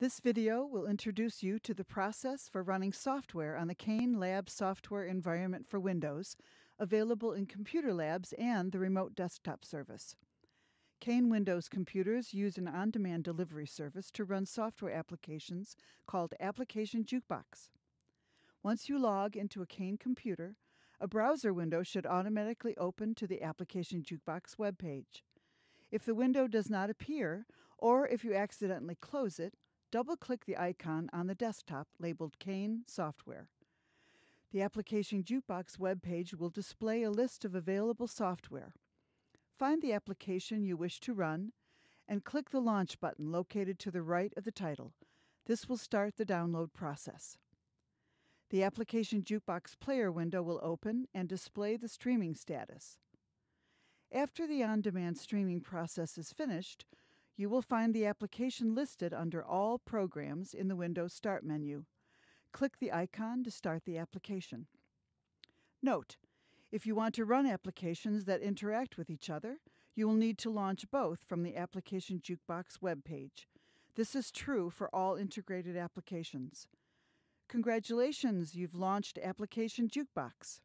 This video will introduce you to the process for running software on the CAEN Lab software environment for Windows, available in Computer Labs and the Remote Desktop Service. CAEN Windows computers use an on demand delivery service to run software applications called Application Jukebox. Once you log into a CAEN computer, a browser window should automatically open to the Application Jukebox web page. If the window does not appear, or if you accidentally close it, double-click the icon on the desktop labeled CAEN Software. The Application Jukebox web page will display a list of available software. Find the application you wish to run and click the Launch button located to the right of the title. This will start the download process. The Application Jukebox Player window will open and display the streaming status. After the on demand streaming process is finished, you will find the application listed under All Programs in the Windows Start menu. Click the icon to start the application. Note, if you want to run applications that interact with each other, you will need to launch both from the Application Jukebox web page. This is true for all integrated applications. Congratulations, you've launched Application Jukebox.